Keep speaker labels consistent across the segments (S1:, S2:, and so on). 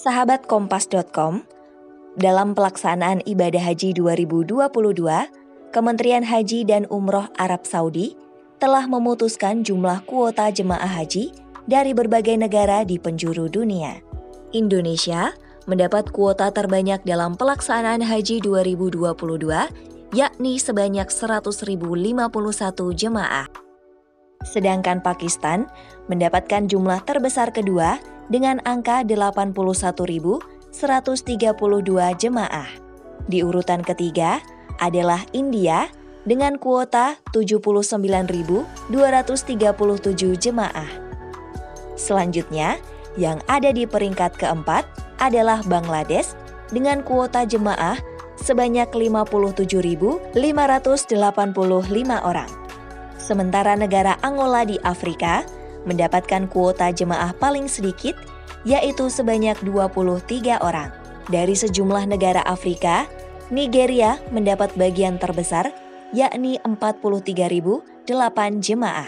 S1: Sahabat Kompas.com, dalam pelaksanaan ibadah haji 2022, Kementerian Haji dan Umroh Arab Saudi telah memutuskan jumlah kuota jemaah haji dari berbagai negara di penjuru dunia. Indonesia mendapat kuota terbanyak dalam pelaksanaan haji 2022, yakni sebanyak 100.051 jemaah. Sedangkan Pakistan mendapatkan jumlah terbesar kedua dengan angka 81.132 jemaah. Di urutan ketiga adalah India dengan kuota 79.237 jemaah. Selanjutnya, yang ada di peringkat keempat adalah Bangladesh dengan kuota jemaah sebanyak 57.585 orang. Sementara negara Angola di Afrika mendapatkan kuota jemaah paling sedikit yaitu sebanyak 23 orang. Dari sejumlah negara Afrika, Nigeria mendapat bagian terbesar yakni 43.008 jemaah.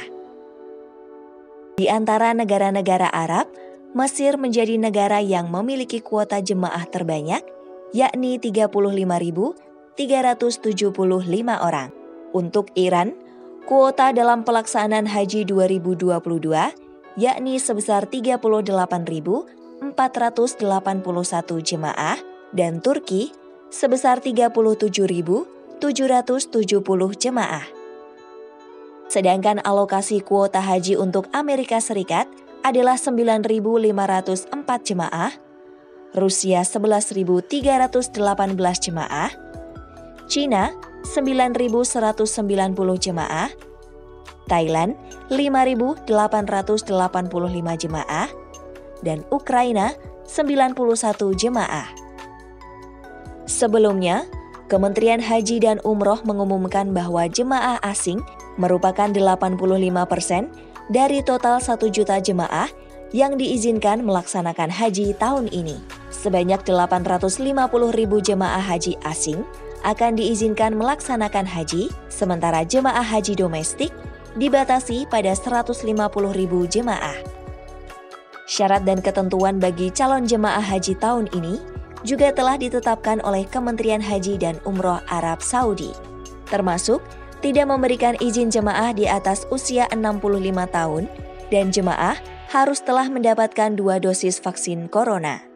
S1: Di antara negara-negara Arab, Mesir menjadi negara yang memiliki kuota jemaah terbanyak, yakni 35.375 orang. Untuk Iran, kuota dalam pelaksanaan haji 2022 yakni sebesar 38.481 jemaah dan Turki sebesar 37.770 jemaah. Sedangkan alokasi kuota haji untuk Amerika Serikat adalah 9.504 jemaah, Rusia 11.318 jemaah, Cina 9.190 jemaah, Thailand 5.885 jemaah, dan Ukraina 91 jemaah. Sebelumnya, Kementerian Haji dan Umroh mengumumkan bahwa jemaah asing merupakan 85 persen dari total 1 juta jemaah yang diizinkan melaksanakan haji tahun ini. Sebanyak 850 ribu jemaah haji asing akan diizinkan melaksanakan haji, sementara jemaah haji domestik dibatasi pada 150 ribu jemaah. Syarat dan ketentuan bagi calon jemaah haji tahun ini juga telah ditetapkan oleh Kementerian Haji dan Umroh Arab Saudi, termasuk tidak memberikan izin jemaah di atas usia 65 tahun dan jemaah harus telah mendapatkan dua dosis vaksin corona.